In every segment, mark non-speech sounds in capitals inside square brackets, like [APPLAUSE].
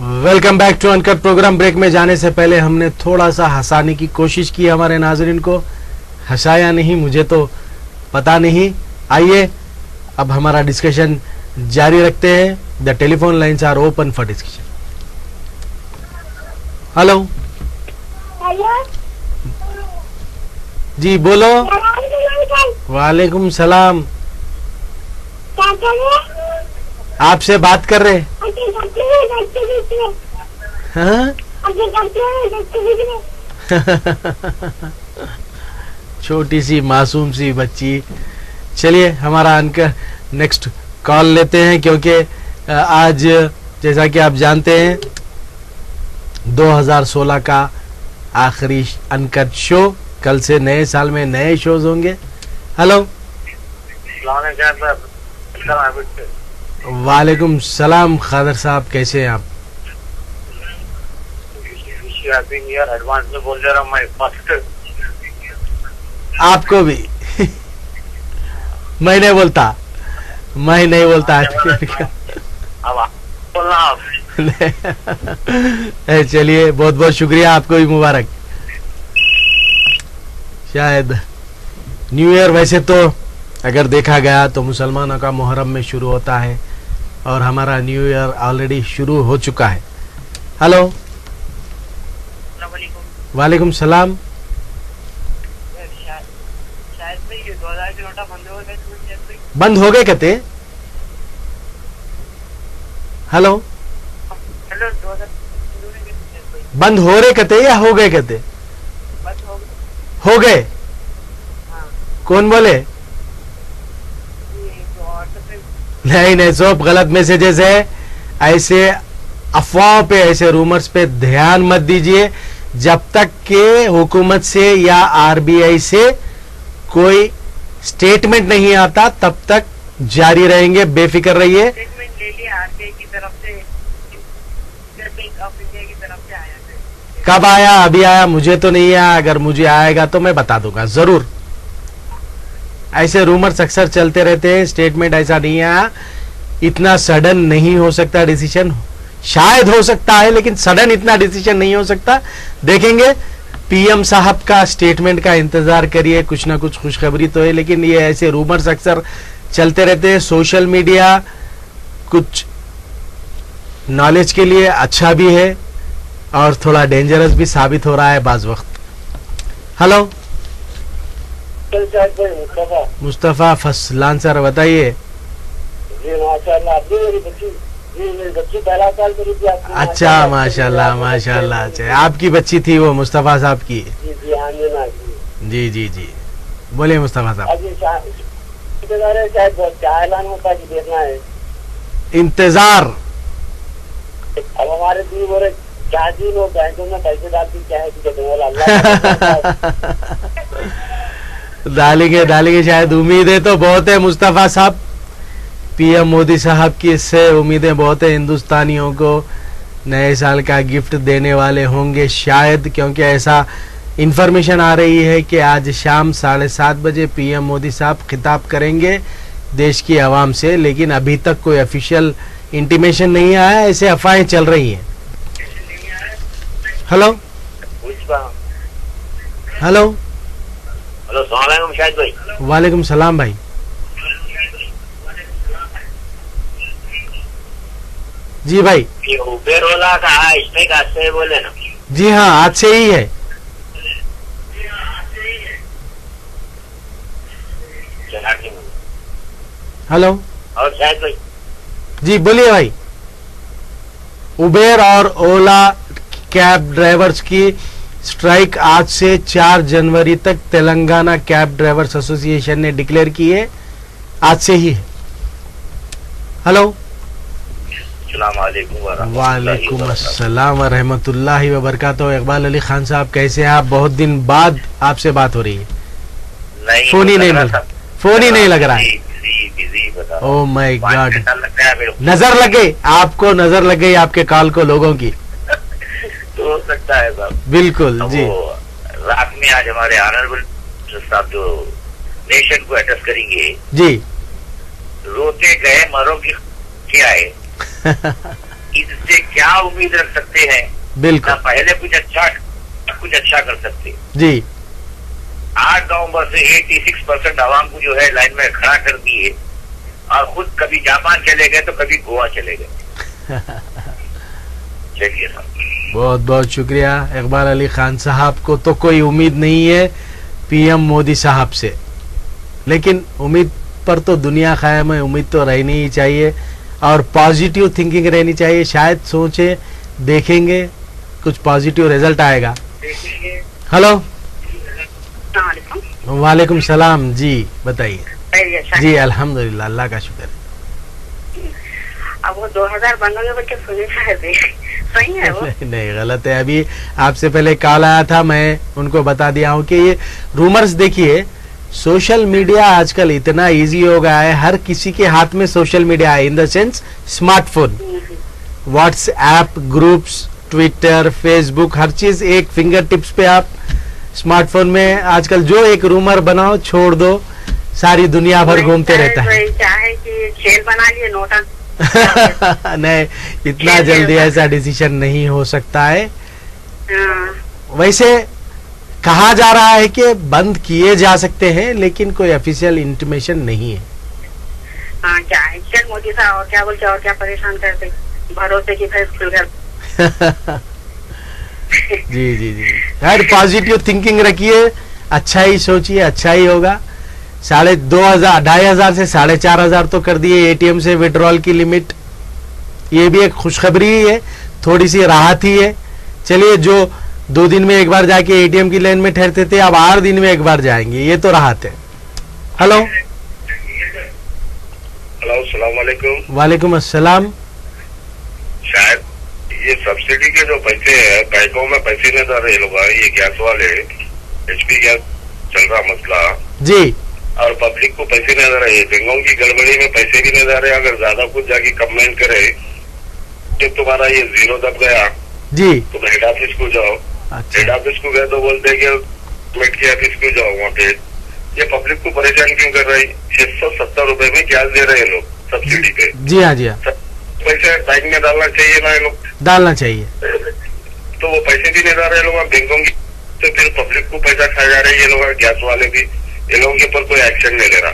Welcome back to uncut program break में जाने से पहले हमने थोड़ा सा हंसाने की कोशिश की हमारे नाजरीन को। हंसाया नहीं मुझे तो पता नहीं। आइए अब हमारा डिस्कशन जारी रखते हैं। The telephone lines are open for discussion hello hello जी बोलो। वालेकुम सलाम। आपसे बात कर रहे हैं। हाँ हैं [LAUGHS] छोटी सी मासूम सी बच्ची। चलिए हमारा अंकर नेक्स्ट कॉल लेते हैं क्योंकि आज जैसा कि आप जानते हैं 2016 का आखिरी अनकट शो कल से नए साल में नए शोज़ होंगे। हेलो वालेकुम सलाम, खादर साहब, कैसे हैं आप? आपको भी। मैं नहीं बोलता। मैं नहीं बोलता। चलिए, बहुत बहुत शुक्रिया आपको भी मुबारक। शायद न्यू ईयर वैसे तो अगर देखा गया तो मुसलमानों का मुहर्रम में शुरू होता है। और हमारा न्यू ईयर ऑलरेडी शुरू हो चुका है। हेलो वालेकुम सलाम। बंद हो गए कहते? हेलो बंद हो रहे कहते या हो गए कहते? हो गए। हो गए? हाँ। कौन बोले ये जो ऑटो पे नहीं नहीं सब गलत मैसेजेस है ऐसे अफवाहों पे ऐसे रूमर्स पे ध्यान मत दीजिए। जब तक के हुकूमत से या आरबीआई से कोई स्टेटमेंट नहीं आता तब तक जारी रहेंगे बेफिक्र रहिए। कब आया? अभी आया? मुझे तो नहीं आया। अगर मुझे आएगा तो मैं बता दूँगा। ज़रूर। ऐसे रूमर्स अक्सर चलते रहते हैं स्टेटमेंट ऐसा नहीं आया इतना सडन नहीं हो सकता डिसीज़न शायद हो सकता है, लेकिन सडन इतना डिसीज़न नहीं हो सकता। देखेंगे पीएम साहब का स्टेटमेंट का इंतज़ार करिए, कुछ ना कुछ खुशखबरी तो है, लेकिन ये ऐसे रूमर्स अक्सर चलते रहते हैं। सोशल मीडिया कुछ नॉलेज के लिए अच्छा भी है और थोड़ा डेंजरस भी साबित हो रहा है बाज वक्त। हेलो मुस्तफ़ा मुस्तफ़ा फसलान सर बताइए। अच्छा माशाल्लाह माशाल्लाह अच्छा आपकी बच्ची थी वो मुस्तफ़ा साहब की। जी जी जी जी। जी बोलिए मुस्तफ़ा साहब। इंतज़ार है है है। अब हमारे दिन बोले क्या जी लोग बैंकों में पैसे डालती क्या है [LAUGHS] डालेंगे डालेंगे शायद उम्मीदें तो बहुत है मुस्तफ़ा साहब। पीएम मोदी साहब की इससे उम्मीदें बहुत है हिंदुस्तानियों को नए साल का गिफ्ट देने वाले होंगे शायद क्योंकि ऐसा इंफॉर्मेशन आ रही है कि आज शाम साढ़े सात बजे पीएम मोदी साहब खिताब करेंगे देश की आवाम से लेकिन अभी तक कोई ऑफिशियल इंटीमेशन नहीं आया ऐसे अफवाहें चल रही हैं। हेलो हेलो हेलो सलाम शायद भाई। वालेकुम सलाम भाई। जी भाई। ये उबेर ओला का स्ट्राइक आज से बोले ना। जी हाँ आज से ही है। हेलो। और शायद भाई। जी बोलिए भाई। उबेर और ओला कैब ड्राइवर्स की स्ट्राइक आज से 4 जनवरी तक तेलंगाना कैब ड्राइवर्स एसोसिएशन ने डिक्लेयर की है। आज से ही हेलो। वालेकुम अस्सलाम व रहमतुल्लाहि व बरकातहू इकबाल अली खान साहब कैसे हैं आप? बहुत दिन बाद आपसे बात हो रही है। फ़ोन ही नहीं लग मिल रहा फ़ोन ही नहीं लग रहा है। ओ माय गॉड नज़र लगे आपको नज़र लग गई आपके कॉल को लोगों की। सकता है साहब बिल्कुल अब जी। रात में आज हमारे ऑनरेबल साहब जो नेशन को एड्रेस करेंगे जी। रोते गए मरोगे क्या है इससे क्या उम्मीद रख सकते हैं? ना बिल्कुल पहले कुछ अच्छा कुछ अच्छा कर सकते। जी। आठ नवंबर से 86 परसेंट आवाम को जो है लाइन में खड़ा कर दिए और खुद कभी जापान चले गए तो कभी गोवा चले गए। [LAUGHS] चलिए साहब बहुत बहुत शुक्रिया इकबाल अली खान साहब को तो कोई उम्मीद नहीं है पीएम मोदी साहब से। लेकिन उम्मीद पर तो दुनिया कायम है, उम्मीद तो रहनी ही चाहिए और पॉजिटिव थिंकिंग रहनी चाहिए। शायद सोचे, देखेंगे, कुछ पॉजिटिव रिज़ल्ट आएगा। हेलो वालेकुम सलाम। जी, बताइए। जी, अल्हम्दुलिल्लाह, अल्लाह का शुक्र है। अब वो 2000 बनों के बच्चे सुने सही है वो। [LAUGHS] नहीं गलत है। अभी आपसे पहले कॉल आया था मैं उनको बता दिया हूँ कि ये रूमर्स देखिए सोशल मीडिया आजकल इतना इजी हो गया है हर किसी के हाथ में सोशल मीडिया है in the sense smartphone WhatsApp groups Twitter Facebook हर चीज़ एक फिंगर टिप्स पे आप स्मार्टफ़ोन में आजकल जो एक रूमर बनाओ छोड़ दो सारी दुनिया भर घूमते रहता है। चाहे कि खेल बना लिए नोटा [LAUGHS] नहीं इतना जल्दी ऐसा डिसीज़न नहीं हो सकता है। हाँ, वैसे कहा जा रहा है कि बंद किए जा सकते हैं लेकिन कोई ऑफिशियल इंटीमेशन नहीं है। हाँ क्या चल मोदी साहब और क्या बोलते और क्या परेशान करते भरोसे की [LAUGHS] जी जी जी। यार पॉजिटिव थिंकिंग रखिए। अच्छा ही सोचिए अच्छा ही होगा। साढ़े दो हज़ार ढाई हज़ार से साढ़े चार हज़ार तो कर दिए एटीएम से विड्रॉल की लिमिट ये भी एक खुशखबरी ही है थोड़ी सी राहत ही है। चलिए जो दो दिन में एक बार जाके एटीएम की लाइन में ठहरते थे अब आठ दिन में एक बार जाएँगे। ये तो राहत है। हेलो। हेलो सलाम वालेकुम वालेकुम अस्सलाम। शायद ये सब्सिडी के जो पैसे हैं बैंकों में पैसे नहीं दे रहे लोग ये गैस वाले एचपी गैस चल रहा मसला। जी। और पब्लिक को पैसे नहीं दे रहे बैंकों की गड़बड़ी में पैसे भी नज़र दे रहे अगर ज़्यादा कुछ जाके कंप्लेंट करे कि तुम्हारा ये ज़ीरो दब गया। जी। तुम हेड ऑफ़िस को जाओ। हेड अच्छा ऑफ़िस को गए तो बोलते कि गवर्नमेंट के ऑफ़िस को जाओ वहाँ पे। ये पब्लिक को परेशान क्यों कर रही छह सौ सत्तर रुपए में गैस दे रहे हैं लोग सब्सिडी पे? जी हाँ जी हाँ। पैसे बैंक में डालना चाहिए ना लोग। डालना चाहिए। तो वो पैसे भी नहीं डाल रहे लोग बैंकों की तो फिर पब्लिक को पैसा खा जा रहे हैं ये लोग गैस वाले भी। ये लोगों के ऊपर कोई एक्शन नहीं ले रहा।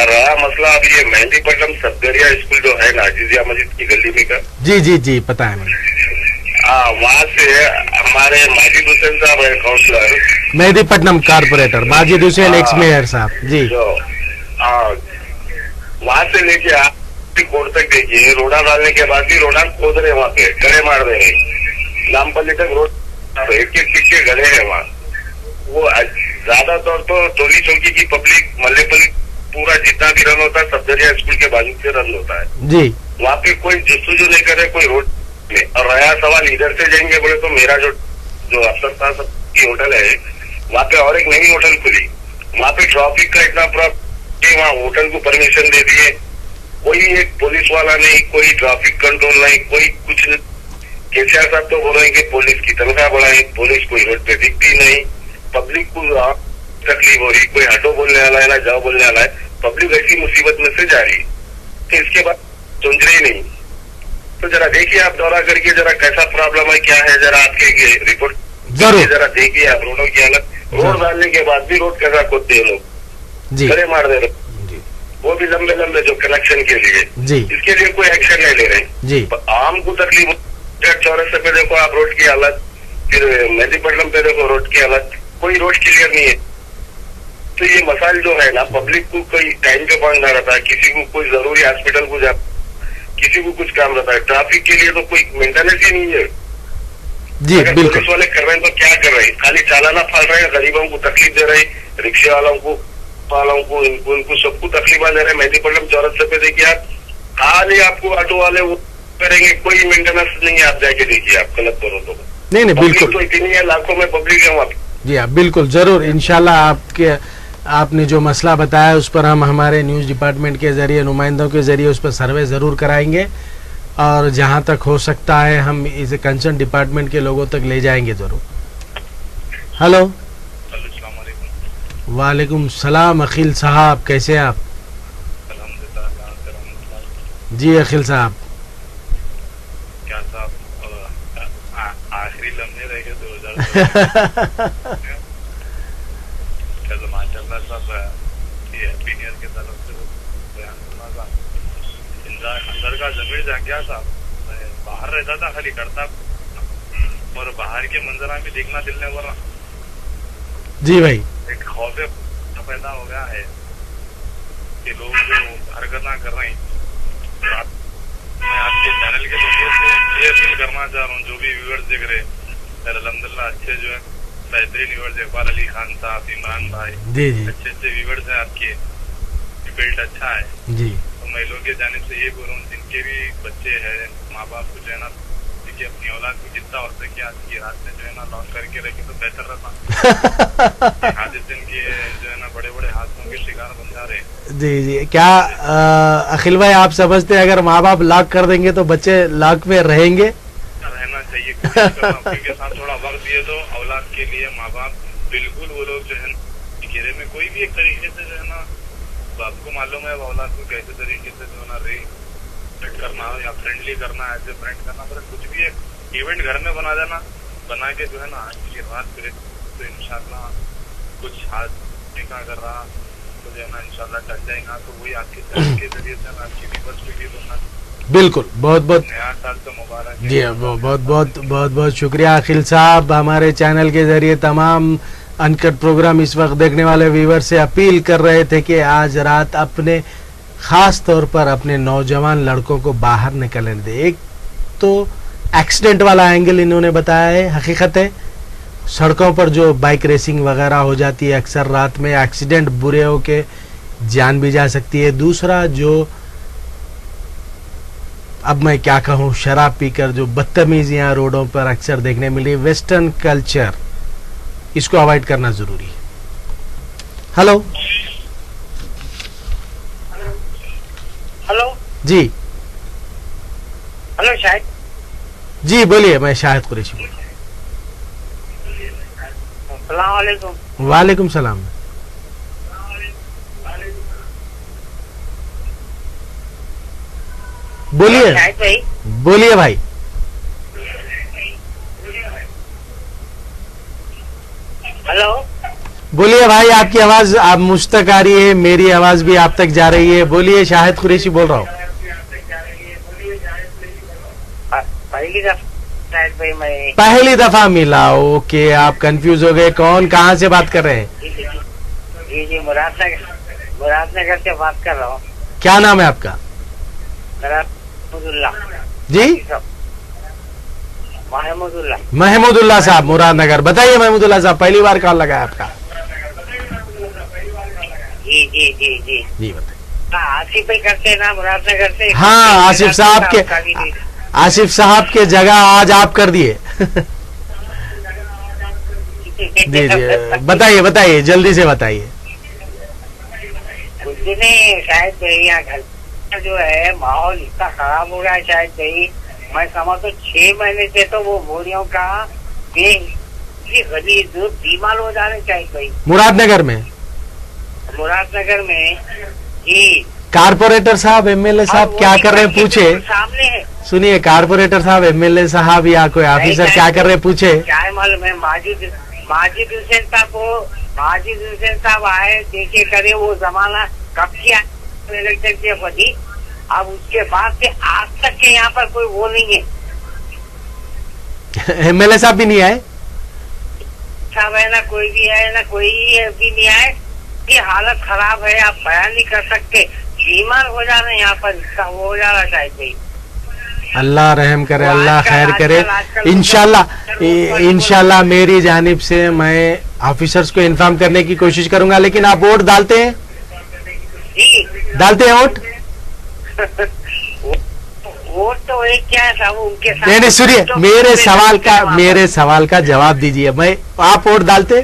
और रहा मसला अब ये मेहंदीपट्टनम सदगरिया स्कूल जो है ना जिजिया मस्जिद की गली में का। जी जी जी पता है मुझे। हाँ वहाँ से हमारे माजिद हुसैन साहब है councillor Mehdipatnam corporator Majid Hussain ex mayor साहब जी। हाँ। वहाँ से लेके आप कोर्ट तक देखिए रोडा डालने के बाद भी रोडा खोद रहे वहाँ पे गड़े मार रहे नामपल्ली तक रोड एक एक के गड़े हैं वहाँ। वो ज़्यादातर तो टोली चौकी की पब्लिक मल्लेपल्ली पूरा जितना भी रन होता है सफदरिया स्कूल के बाजू से रन होता है। जी। वहाँ पे कोई जस्तुजू नहीं करे कोई रोड में और रहा सवाल इधर से जाएँगे बोले तो मेरा जो जो अफसर साहब की होटल है वहाँ पे और एक नई होटल खुली। वहाँ पे ट्रैफ़िक का इतना प्रॉब्लम वहाँ होटल को परमिशन दे दिए। कोई एक पुलिस वाला नहीं कोई ट्रैफ़िक कंट्रोल नहीं कोई कुछ नहीं। केसीआर साहब तो बोल रहे हैं कि पुलिस की तनख्वाह बढ़ाए पुलिस कोई रोड पे दिखती नहीं। पब्लिक को आ, तकलीफ़ हो रही कोई हटो बोलने वाला है ना जाओ बोलने वाला है पब्लिक ऐसी मुसीबत में से जा रही है। तो इसके बाद सुन रही नहीं। तो जरा देखिए आप दौरा करके जरा कैसा प्रॉब्लम है क्या है जरा आपके रिपोर्ट ज़रूर। जरा देखिए आप रोडों की हालत। रोड डालने के बाद भी रोड कैसा खोदते हैं लोग जी। खड़े मार दे रहे वो भी लंबे लंबे जो कनेक्शन के लिए। जी। इसके लिए कोई एक्शन नहीं ले रहे जी। आम को तकलीफ़ चौरस्ते पे देखो आप रोड की हालत फिर मेहदीपट्टनम पे देखो रोड की हालत कोई रोड क्लियर नहीं है। तो ये मसाइल जो है ना पब्लिक को कोई टाइम पे पहुँचना रहता है किसी को कोई ज़रूरी हॉस्पिटल को जा किसी को कुछ काम रहता है ट्रैफ़िक के लिए तो कोई मेंटेनेंस ही नहीं है। जी बिल्कुल। पुलिस वाले कर रहे हैं तो क्या कर रहे हैं? खाली चालाना फाल रहे हैं गरीबों को तकलीफ़ दे रहे हैं रिक्शे वालों को वालों को इनको इनको सबको तकलीफा दे रहे हैं। मेहदीपट्टनम चौरस्ते पे देखिए आप खाली आपको ऑटो वाले वो करेंगे कोई मेंटेनेंस नहीं है आप जाके देखिए आप गलत करो तो। नहीं नहीं बिल्कुल। तो इतनी है लाखों में पब्लिक है वहाँ पे। जी हाँ बिल्कुल ज़रूर इंशाल्लाह आपके आपने जो मसला बताया उस पर हम हमारे न्यूज़ डिपार्टमेंट के ज़रिए नुमाइंदों के ज़रिए उस पर सर्वे ज़रूर कराएँगे। और जहाँ तक हो सकता है हम इसे कंसर्न डिपार्टमेंट के लोगों तक ले जाएँगे ज़रूर। हेलो। वालेकुम सलाम अखिल साहब कैसे हैं आप? जी अखिल साहब। क्या साहब आखिरी लम्हे रहे 2000 [LAUGHS] [LAUGHS] मतलब ये तरफ़ से बयान करना था अंदर का जमीर जाग गया था मैं बाहर रहता था खाली करता और बाहर के मंजरा भी देखना दिल ने बोला जी भाई। एक खौफ पैदा हो गया है कि लोग जो हरकत ना कर रहे हैं। मैं आपके चैनल के लोगों से ये अपील करना चाह रहा हूँ जो भी व्यूअर्स देख रहे हैं। अलहमदिल्ला अच्छे जो है। बेहतरीन व्यूअर्स इकबाल अली खान साहब इमरान भाई। जी जी। अच्छे अच्छे व्यूअर्स हैं आपके। बिल्ड अच्छा है। जी। तो महिलाओं के जानिब से ये बोल रहा हूँ जिनके भी बच्चे हैं माँ बाप को जो है ना देखिए अपनी औलाद को जितना हो सके आज की रात में जो है ना लॉक करके रखे तो बेहतर रहता। [LAUGHS] हादसे के जो है ना बड़े बड़े हादसों के शिकार बन जा रहे हैं। जी जी। क्या अखिल भाई आप समझते हैं अगर माँ बाप लॉक कर देंगे तो बच्चे लॉक में रहेंगे? चाहिए करना साथ थोड़ा वक्त दिए तो औलाद के लिए माँ बाप बिल्कुल वो लोग जो है घेरे में कोई भी एक तरीके से जो है ना बाप को मालूम है औलाद को कैसे तरीके से जो है ना रे, करना हो या फ्रेंडली करना, ऐसे फ्रेंड करना पर कुछ भी एक इवेंट घर में बना देना, बना के जो है ना आज की रात फिर तो इंशाल्लाह कुछ हाथ निकाह कर रहा तो जो है ना इनशाला टच जाएगा तो वही आपके के ज़रिए से आपकी व्यूवर्स को भी बोलना बिल्कुल बहुत बहुत साल तो मुबारक जी हाँ, बहुत बहुत बहुत बहुत बहुत शुक्रिया अखिल साहब हमारे चैनल के ज़रिए तमाम अनकट प्रोग्राम इस वक्त देखने वाले व्यूवर से अपील कर रहे थे कि आज रात अपने खास तौर पर अपने नौजवान लड़कों को बाहर निकलने दे। एक तो एक्सीडेंट वाला एंगल इन्होंने बताया है हकीकत है। सड़कों पर जो बाइक रेसिंग वगैरह हो जाती है अक्सर रात में एक्सीडेंट बुरे हो के जान भी जा सकती है। दूसरा जो अब मैं क्या कहूँ? शराब पीकर जो बदतमीजियाँ रोडों पर अक्सर देखने मिली वेस्टर्न कल्चर इसको अवॉइड करना ज़रूरी है। हेलो हेलो जी। हेलो शायद जी बोलिए मैं शाहिद कुरैशी बोल अस्सलाम वालेकुम वालेकुम सलाम। बोलिए। बोलिए भाई। हेलो? बोलिए भाई आपकी आवाज़ आप मुझ तक आ रही है मेरी आवाज़ भी आप तक जा रही है। बोलिए शाहिद कुरेशी बोल रहा हूँ। पहली दफ़ा शायद पहली दफ़ा मिला ओके आप कंफ्यूज हो गए। कौन कहाँ से बात कर रहे हैं? जी जी मुरादनगर मुरादनगर से बात कर रहा हूँ। क्या नाम है आपका? मेरा जी? महमूदुल्ला महमूदुल्ला साहब मुरादनगर। बताइए महमूदुल्ला साहब पहली बार कॉल लगा है आपका। जी जी जी जी। जी बताइए। हाँ, आसिफ भाई करते हैं ना मुरादनगर से। हाँ आसिफ साहब के आसिफ साहब के जगह आज आप कर दिए। जी जी बताइए बताइए जल्दी से बताइए। कुछ नहीं शायद यहाँ घर का जो है माहौल इतना खराब हो गया है शायद भाई मैं समझ तो छह महीने से तो वो बोरियों का गली बीमार हो जा रहे शायद भाई मुरादनगर में? मुरादनगर में जी। कारपोरेटर साहब एमएलए साहब क्या कर रहे हैं? पूछे। सामने है। सुनिए कारपोरेटर साहब एमएलए साहब या कोई ऑफिसर क्या कर रहे हैं? पूछे। क्या है मालूम है? माजिद माजिद हुसैन साहब को माजिद हुसैन साहब आए देखे करे वो जमाना कब किया? इलेक्शन के बदी अब उसके बाद से आज तक के यहाँ पर कोई वो नहीं है। [LAUGHS] एमएलए साहब भी नहीं आए? साहब है ना कोई भी है ना कोई भी नहीं आए। की हालत खराब है आप बयान नहीं कर सकते। बीमार हो जा रहे हैं यहाँ पर इसका वो हो जा रहा है शायद भाई अल्लाह रहम करे अल्लाह खैर करे। इनशाला आजकल इंशाल्लाह इ- इंशाल्लाह मेरी जानिब से मैं ऑफिसर्स को इन्फॉर्म करने की कोशिश करूँगा लेकिन आप वोट डालते हैं? डालते हैं वोट? वो तो एक क्या साहब उनके साथ नहीं नहीं सुनिए तो मेरे सवाल का मेरे सवाल का जवाब दीजिए। मैं आप वोट डालते?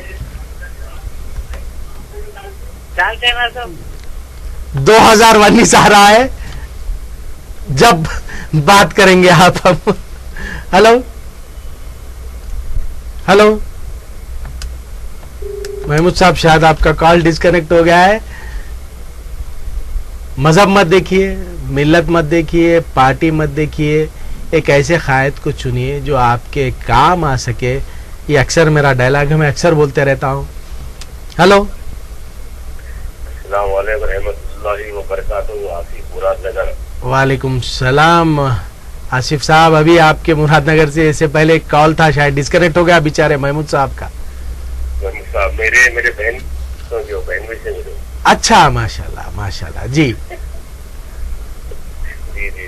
डालते हैं ना तो 2019 आ रहा है जब बात करेंगे आप हम। हेलो? हेलो? महमूद साहब शायद आपका कॉल डिस्कनेक्ट हो गया है। मज़हब मत देखिए। मिल्लत मत देखिए पार्टी मत देखिए एक ऐसे कायद को चुनिए जो आपके काम आ सके। ये अक्सर मेरा डायलॉग है मैं अक्सर बोलते रहता हूँ। हेलो वालेकुम सलाम। आसिफ साहब अभी आपके मुरादनगर से इससे पहले एक कॉल था शायद डिस्कनेक्ट हो गया बेचारे महमूद साहब का। साहब मेरे मेरे बहन तो जो बहन में से अच्छा माशाल्लाह माशाल्लाह जी। जी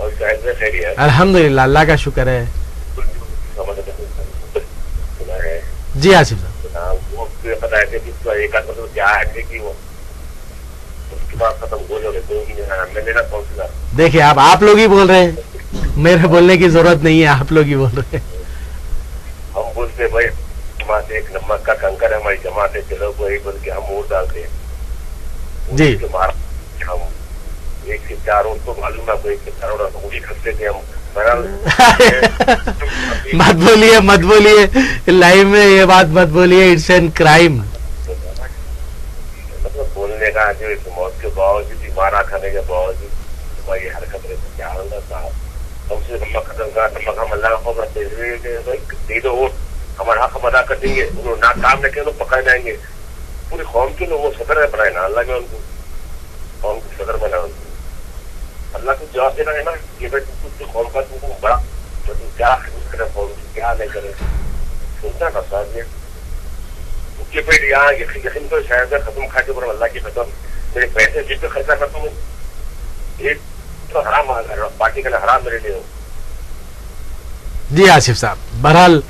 और अल्हम्दुलिल्लाह अल्लाह का शुक्र है। जी आसिफ साहब हाँ, वो मुझे पता है कि एक मतलब क्या है कि वो काउंसिलर देखिए आप आप लोग ही बोल रहे हैं। मेरे बोलने की ज़रूरत नहीं है आप लोग ही बोल रहे हैं। हम बोलते भाई जमात एक नमक का कंकर है हमारी जमात है चलो वही बोल के हम वोट डालते हैं। जी। हम एक से चार वोट तो मालूम है आपको एक से चार खसते थे हम। [LAUGHS] मत बोलिए मत बोलिए। लाइव में ये बात मत बोलिए इट्स एन क्राइम मतलब बोलने का जो इस मौत के बावजूद मारा खाने के बावजूद हरकत तो क्या होगा साहब नमक खत्म का नमक हम अल्लाह का दे वोट हमारा हक हम अदा कर देंगे। उन्होंने ना काम किया तो पकड़ जाएँगे। पूरी कौम के लोग वो सदर है बनाए ना अल्लाह के उनको। कौम के सदर बनाए उनको अल्लाह को जवाब देना है ना कुछ का तुमको बड़ा तो तुम क्या करे क्या नहीं करे साहब ये। उसके पेट यहाँ यकीन यकीन तो शायद खत्म खा के अल्लाह की खत्म मेरे पैसे जिस पे खर्चा करता हूँ तो हराम पार्टी का हराम मेरे लिए जी आसिफ साहब बहरहाल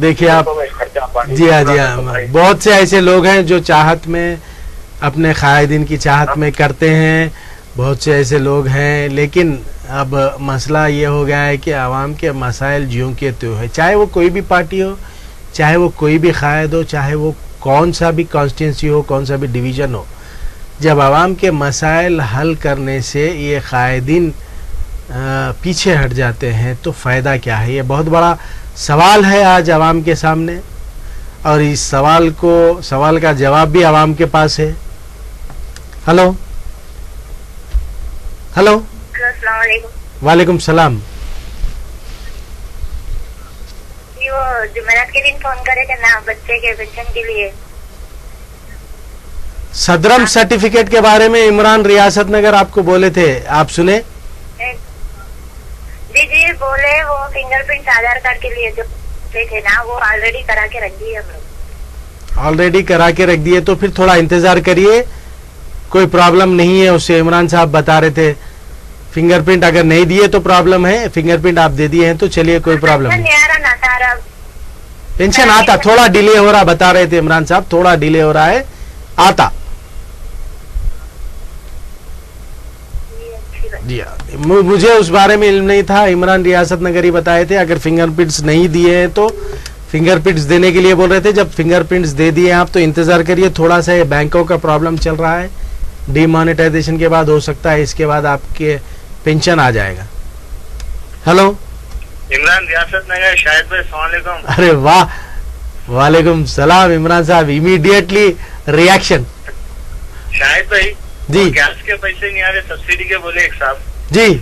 देखिए आप तो जी हाँ जी हाँ बहुत से ऐसे लोग हैं जो चाहत में अपने कायदीन की चाहत में करते हैं बहुत से ऐसे लोग हैं, लेकिन अब मसला ये हो गया है कि आवाम के मसाइल ज्यों के त्यों है। चाहे वो कोई भी पार्टी हो, चाहे वो कोई भी कायद हो, चाहे वो कौन सा भी कॉन्स्टिट्यूंसी हो, कौन सा भी डिवीज़न हो, जब आवाम के मसाइल हल करने से ये कायदीन पीछे हट जाते हैं तो फ़ायदा क्या है? ये बहुत बड़ा सवाल है आज आवाम के सामने, और इस सवाल को, सवाल का जवाब भी आवाम के पास है। हेलो? हेलो वालेकुम सलाम जी वो जुमेरात के दिन फ़ोन करे थे ना बच्चे के पेंशन के लिए। सदरम सर्टिफिकेट के बारे में इमरान रियासत नगर आपको बोले थे आप सुने? जी जी बोले वो फिंगरप्रिंट आधार कार्ड के लिए जो थे ना वो ऑलरेडी करा के रख दिए हम लोग। ऑलरेडी करा के रख दिए तो फिर थोड़ा इंतज़ार करिए। कोई प्रॉब्लम नहीं है उससे इमरान साहब बता रहे थे। फिंगरप्रिंट अगर नहीं दिए तो प्रॉब्लम है फिंगरप्रिंट आप दे दिए हैं तो चलिए कोई प्रॉब्लम नहीं। नहीं पेंशन आता थोड़ा डिले हो रहा बता रहे थे इमरान साहब थोड़ा डिले हो रहा है आता। जी, अच्छी मुझे उस बारे में इल्म नहीं था इमरान रियासत नगर ही बताए थे अगर फिंगरप्रिंट्स नहीं दिए हैं तो फिंगरप्रिंट्स देने के लिए बोल रहे थे जब फिंगरप्रिंट्स दे दिए आप तो इंतज़ार करिए थोड़ा सा ये बैंकों का प्रॉब्लम चल रहा है। डीमोनेटाइजेशन के बाद हो सकता है इसके बाद आपके पेंशन आ जाएगा। हेलो इमरान रियासत नगर शायद भाई अरे वाह! वालेकुम सलाम इमरान साहब इमीडिएटली रिएक्शन शायद भाई जी। गैस के पैसे नहीं आ रहे सब्सिडी के बोले एक साहब। जी।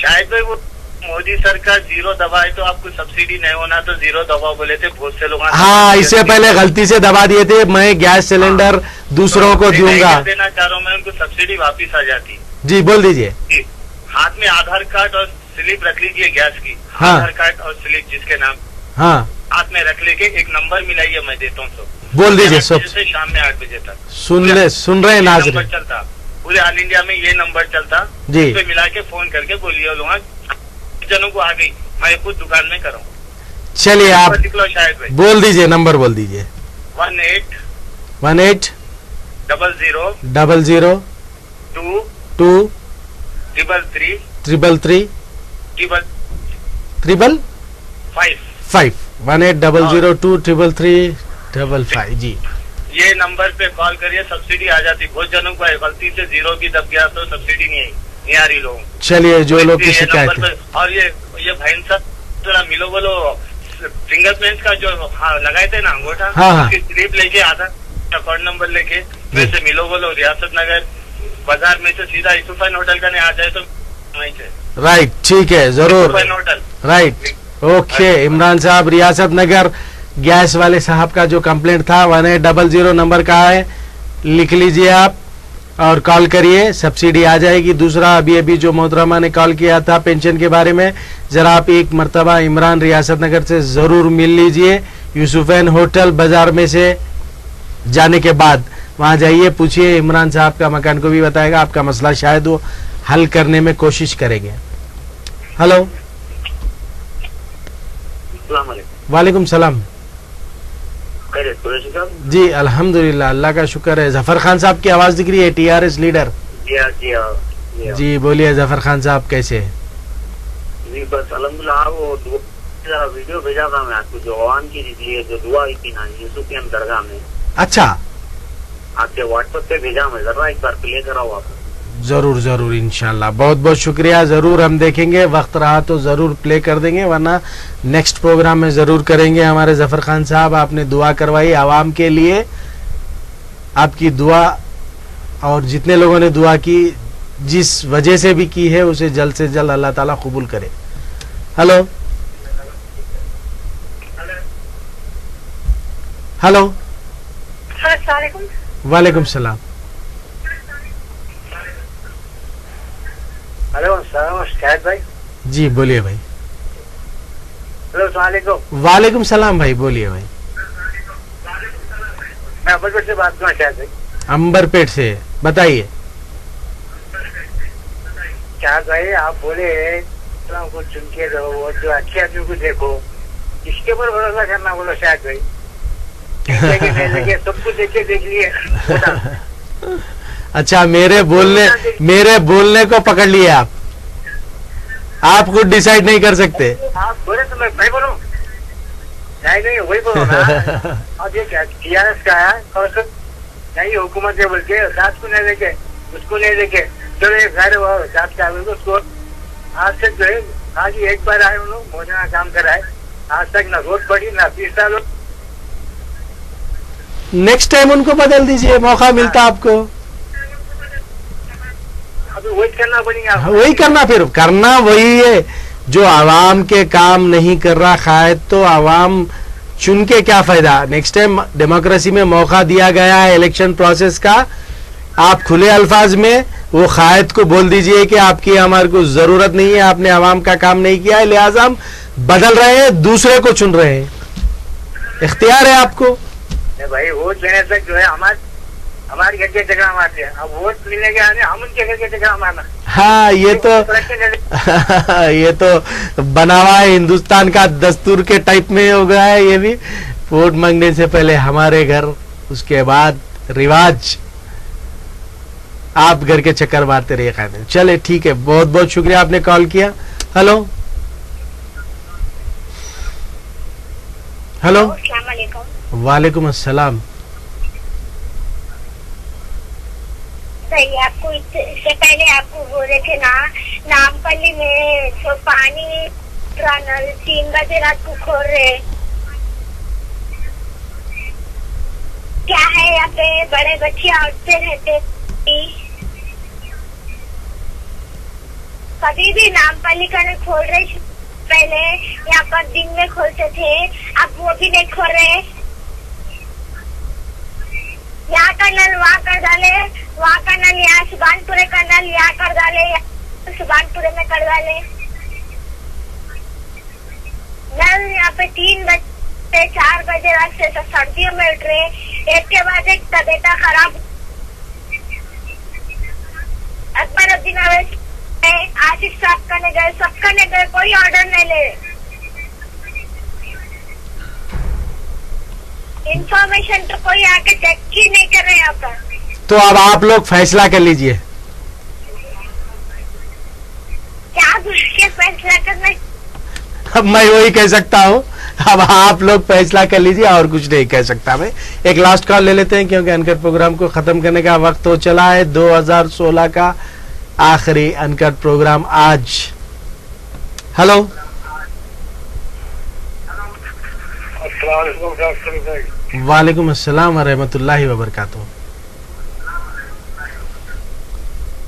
शायद भाई वो मोदी सरकार ज़ीरो दबाए तो आपको सब्सिडी नहीं होना तो ज़ीरो दबाओ बोले थे बहुत से लोग हाँ। इससे पहले गलती से दबा दिए थे मैं गैस सिलेंडर दूसरों को मैं दूँगा। देना चाह रहा हूँ मैं उनको सब्सिडी वापिस आ जाती। जी बोल दीजिए। हाथ में आधार कार्ड और स्लिप रख लीजिए गैस की। हाँ। आधार कार्ड और स्लिप जिसके नाम। हाँ। हाथ में रख लेके एक नंबर मिलाइए मैं देता हूँ सब। बोल दीजिए सब। शाम में आठ बजे तक। सुन ले सुन रहे हैं नाजरे चलता। पूरे ऑल इंडिया में ये नंबर चलता। जी। मिला के फ़ोन करके बोलिए लोग जनों को आ गई मैं खुद दुकान में करूँ चलिए आप बोल दीजिए नंबर बोल दीजिए। One eight one eight double zero double zero two two triple three triple three triple triple five. Five. One eight double zero two triple three double five जी। ये नंबर पे कॉल करिए सब्सिडी आ जाती। बहुत जनों को है गलती से ज़ीरो की दब गया तो सब्सिडी नहीं आई। नहीं लोगों चलिए जो लोग की शिकायत है। और ये ये भाई साहब जरा मिलो बोलो फिंगरप्रिंट का जो हाँ, लगाए थे ना अंगूठा हाँ, हाँ। स्लिप लेके आधार अकाउंट नंबर लेके वैसे मिलो बोलो रियासत नगर बाज़ार में से सीधा यूसुफान होटल का नहीं आ जाए तो राइट ठीक है ज़रूर। होटल। राइट ओके इमरान साहब रियासत नगर गैस वाले साहब का जो कंप्लेंट था one eight double zero number का है लिख लीजिए आप। और कॉल करिए सब्सिडी आ जाएगी। दूसरा अभी अभी जो मोहतरमा ने कॉल किया था पेंशन के बारे में जरा आप एक मरतबा इमरान रियासत नगर से ज़रूर मिल लीजिए। यूसुफैन होटल बाज़ार में से जाने के बाद। वहाँ जाइए पूछिए इमरान साहब का मकान को भी बताएगा आपका मसला शायद वो हल करने में कोशिश करेंगे। हेलो वालेकुम सलाम। जी अल्हम्दुलिल्लाह अल्लाह का शुक्र है। ज़फ़र खान साहब की आवाज़ दिख रही है टीआरएस लीडर। जी हाँ जी हाँ जी हाँ। जी बोलिए ज़फ़र खान साहब कैसे हैं? जी बस अलहमदुल्ला वो वीडियो भेजा था मैं आपको जो की लिए जो दुआ ना दरगाह में। अच्छा। आपके व्हाट्सएप पे भेजा मैं जरा एक बार प्ले कराओ आप ज़रूर ज़रूर इंशाल्लाह। बहुत बहुत शुक्रिया। ज़रूर हम देखेंगे। वक्त रहा तो ज़रूर प्ले कर देंगे वरना नेक्स्ट प्रोग्राम में ज़रूर करेंगे हमारे ज़फ़र खान साहब। आपने दुआ करवाई आवाम के लिए। आपकी दुआ और जितने लोगों ने दुआ की जिस वजह से भी की है उसे जल्द से जल्द अल्लाह ताला कबूल करे। हेलो? हेलो? असलाकुम वालेकुम सलाम। हेलो शायद भाई। जी बोलिए भाई। हेलो वालेकुम सलाम भाई बोलिए भाई। मैं अमरपुर से बात शायद भाई अंबरपेट से बताइए। शायद भाई आप बोले इस्लाम को चुन के दो वो जो अच्छे आदमी को देखो इसके ऊपर भरोसा करना बोलो शायद भाई। [LAUGHS] सब कुछ देखे देख लिए। [LAUGHS] अच्छा मेरे बोलने मेरे बोलने को पकड़ लिए आप। आप खुद डिसाइड नहीं कर सकते। आप बोले तो मैं भाई बोलूँ? नहीं नहीं वही बोलो ना। [LAUGHS] अब ये क्या टीआरएस का है? सब नहीं हुकूमत है बोल के दास को नहीं देखे उसको नहीं देखे। चलो एक घर वो दास का है उसको। आज तक जो है आज ही एक बार आए उन लोग काम करा है आज तक ना रोड पड़ी ना साल नेक्स्ट टाइम उनको बदल दीजिए मौका मिलता आपको। वेट करना पड़ेगा वही करना फिर करना वही है। जो आवाम के काम नहीं कर रहा शायद तो आवाम चुन के क्या फ़ायदा? नेक्स्ट टाइम डेमोक्रेसी में मौका दिया गया है इलेक्शन प्रोसेस का आप खुले अल्फाज में वो कायद को बोल दीजिए कि आपकी हमारे को ज़रूरत नहीं है आपने आवाम का काम नहीं किया है लिहाजा हम बदल रहे हैं दूसरे को चुन रहे हैं। इख्तियार है आपको। भाई वोट लेने तक जो है हमारे हमारे घर के झगड़ा मारते हैं। अब वोट मिलने के आने हम उनके घर के झगड़ा मारना। हाँ ये तो [LAUGHS] ये तो बना हुआ है हिंदुस्तान का दस्तूर के टाइप में हो गया है ये भी। वोट मांगने से पहले हमारे घर उसके बाद रिवाज। आप घर के चक्कर मारते रहिए खाने। चले ठीक है बहुत बहुत शुक्रिया आपने कॉल किया। हेलो हेलो वालेकुम अस्सलाम। सही, आपको इससे पहले आपको बोले थे ना, नामपल्ली में जो पानी, पूरा नल, तीन बजे रात को खोल रहे। क्या है यहाँ पे? बड़े बच्चे उठते रहते। कभी भी नामपल्ली का नहीं खोल रहे, पहले यहाँ पर दिन में खोलते थे, अब वो भी नहीं खोल रहे। यहाँ का नल वहाँ कर डाले वहाँ का नल यहाँ सुबानपुरे का नल यहाँ कर डाले सुबानपुरे में कर डाले नल यहाँ पे तीन बजे चार बजे रात से सर्दियों में उठ रहे एक के बाद एक खराब अकबर गए, आशिक साहब करने गए सब करने गए कोई ऑर्डर नहीं ले इंफॉर्मेशन तो कोई आके चेक ही नहीं कर रहे यहाँ पर। तो अब आप लोग फैसला कर लीजिए। क्या फैसला करना अब मैं वही कह सकता हूँ। अब आप लोग फैसला कर लीजिए और कुछ नहीं कह सकता मैं। एक लास्ट कॉल ले लेते हैं क्योंकि अनकट प्रोग्राम को खत्म करने का वक्त हो चला है। 2016 का आखिरी अनकट प्रोग्राम आज। हेलो अस्सलाम वालेकुम अस्सलाम वरहमतुल्लाहि वबरकातुहू।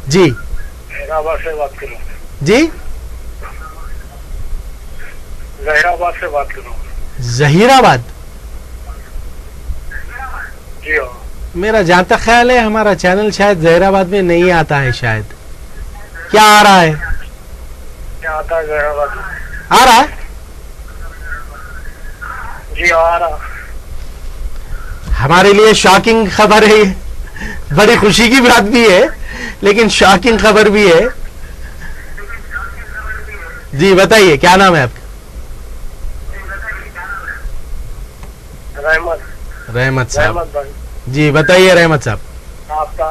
जी। हैदराबाद से बात कर रहा हूँ जी? जहीराबाद। से बात कर रहा हूँ जहीराबाद जी मेरा जहाँ तक ख्याल है हमारा चैनल शायद जहीराबाद में नहीं आता है शायद। क्या आ रहा है? क्या आता है जहीराबाद आ रहा है? जी आ रहा हमारे लिए शॉकिंग खबर है। बड़ी खुशी की बात भी है लेकिन शॉकिंग खबर भी है। जी बताइए क्या नाम है आपका? रहमत। रहमत साहब। जी बताइए रहमत साहब। आपका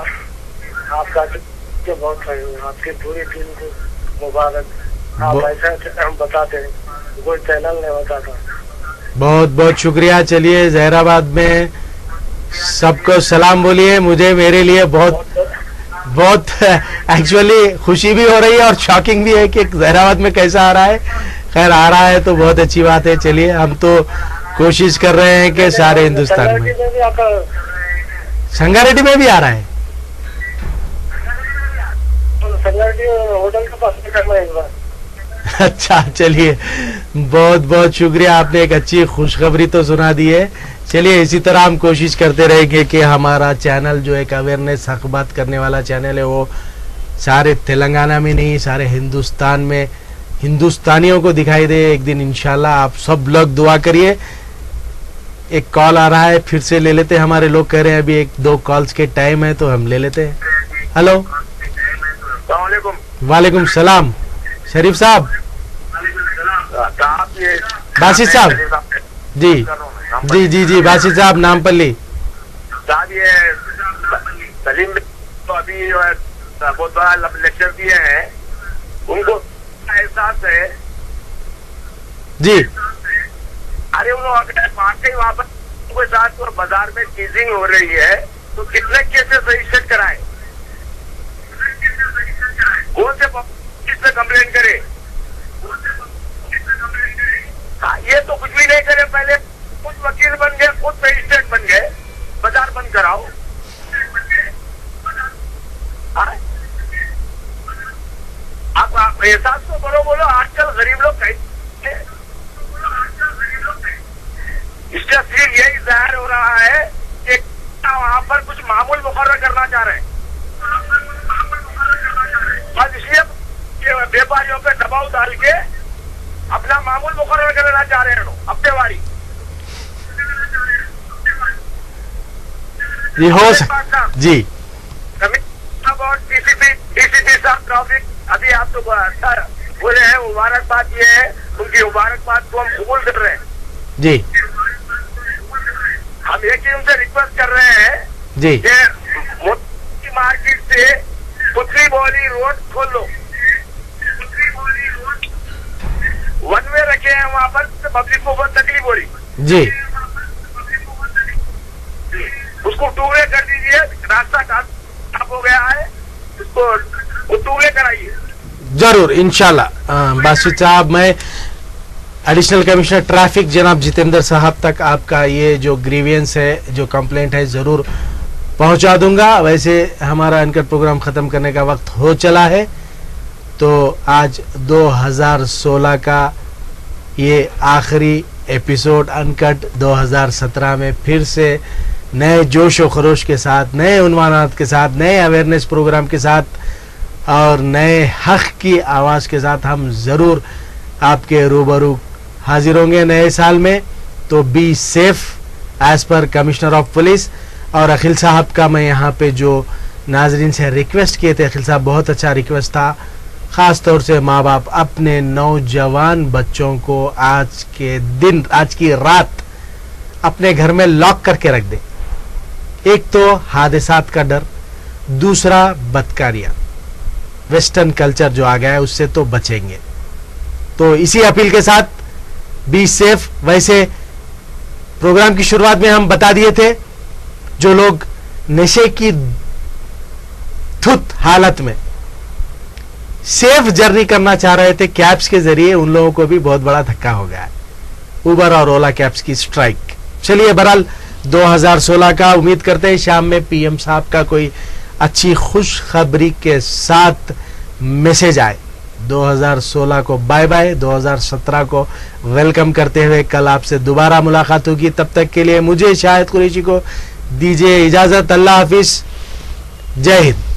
आपका जो बहुत आपके पूरी टीम को मुबारक। आप ऐसे हम बताते हैं। कोई चैनल नहीं बताता। बहुत बहुत शुक्रिया। चलिए, जहराबाद में सबको सलाम बोलिए। मुझे, मेरे लिए बहुत बहुत एक्चुअली खुशी भी हो रही है और शॉकिंग भी है कि जहराबाद में कैसा आ रहा है। खैर, आ रहा है तो बहुत अच्छी बात है। चलिए, हम तो कोशिश कर रहे हैं कि सारे हिंदुस्तान में। संगारेड्डी में भी आ रहा है। होटल के पास है [LAUGHS] अच्छा चलिए। बहुत बहुत शुक्रिया आपने एक अच्छी खुशखबरी तो सुना दी है। चलिए इसी तरह हम कोशिश करते रहेंगे कि हमारा चैनल जो एक अवेयरनेस हक बात करने वाला चैनल है वो सारे तेलंगाना में नहीं सारे हिंदुस्तान में हिंदुस्तानियों को दिखाई दे। एक दिन इंशाल्लाह आप सब लोग दुआ करिए। एक कॉल आ रहा है फिर से ले लेते हैं। हमारे लोग कह रहे हैं अभी एक दो कॉल्स के टाइम है तो हम ले लेते हैं। हेलो वालेकुम सलाम। शरीफ साहब। बासित साहब। जी। जी जी जी बासित साहब नामपल्ली साहब ये सलीम तो अभी जो है बहुत बड़ा लेक्चर दिए हैं। उनको एहसास है। जी। अरे उन्होंने वाकई पर उनके साथ वो बाज़ार में चीजिंग हो रही है तो कितने केसेस रजिस्टर कराए? कौन से किसने कंप्लेन करे? हाँ, ये तो कुछ भी नहीं करे। पहले खुद वकील बन गए खुद मजिस्ट्रेट बन गए। बाज़ार बंद कराओ। हाँ? आप एहसास तो करो बोलो आजकल गरीब लोग कैसे इसका सिर्फ़ यही ज़ाहिर हो रहा है कि वहाँ पर कुछ मामूल मुकर्र करना चाह रहे हैं। व्यापारियों पे दबाव डाल के अपना मामूल मुकर्र करना चाह रहे हैं अपने वारी। जी हो जी। अबाउट डीसीपी डीसीपी साहब ट्रैफ़िक अभी आप तो अच्छा बोले हैं मुबारकबाद ये है। उनकी मुबारकबाद को हम कबूल कर रहे हैं। जी। हम एक ही उनसे रिक्वेस्ट कर रहे हैं जी। मार्केट से पुतली बोली रोड खोल लो। वन वे रखे हैं वहाँ पर पब्लिक को बहुत तकलीफ़ हो रही। जी। उसको टू वे कर दीजिए रास्ता खराब हो गया है उसको वो टू वे कराइए। ज़रूर इंशाल्लाह। बासित साहब मैं एडिशनल कमिश्नर ट्रैफ़िक जनाब जितेंद्र साहब तक आपका ये जो ग्रीवियंस है जो कंप्लेंट है ज़रूर पहुँचा दूँगा। वैसे हमारा अनकट प्रोग्राम ख़त्म करने का वक्त हो चला है। तो आज 2016 का ये आखिरी एपिसोड अनकट 2017 में फिर से नए जोश व खरोश के साथ, नए उन्वानात के साथ, नए अवेयरनेस प्रोग्राम के साथ और नए हक की आवाज़ के साथ हम ज़रूर आपके रूबरू हाजिर होंगे नए साल में। तो बी सेफ़ एज पर कमिश्नर ऑफ़ पुलिस और अखिल साहब का मैं यहाँ पे जो नाजरीन से रिक्वेस्ट किए थे, अखिल साहब बहुत अच्छा रिक्वेस्ट था। ख़ास तौर से माँ बाप अपने नौजवान बच्चों को आज के दिन, आज की रात अपने घर में लॉक करके रख दे। एक तो हादसात का डर, दूसरा बदकारियाँ। वेस्टर्न कल्चर जो आ गया है, उससे तो बचेंगे। तो इसी अपील के साथ बी सेफ़ वैसे प्रोग्राम की शुरुआत में हम बता दिए थे, जो लोग नशे की धुत हालत में सेफ़ जर्नी करना चाह रहे थे कैब्स के ज़रिए, उन लोगों को भी बहुत बड़ा धक्का हो गया। उबर और ओला कैब्स की स्ट्राइक चलिए, बहरहाल 2016 का उम्मीद करते हैं, शाम में पीएम साहब का कोई अच्छी खुशखबरी के साथ मैसेज आए। 2016 को बाय बाय 2017 को वेलकम करते हुए कल आपसे दोबारा मुलाकात होगी। तब तक के लिए मुझे शाहिद कुरेशी को दीजिए इजाज़त। अल्लाह हाफिज। जय हिंद।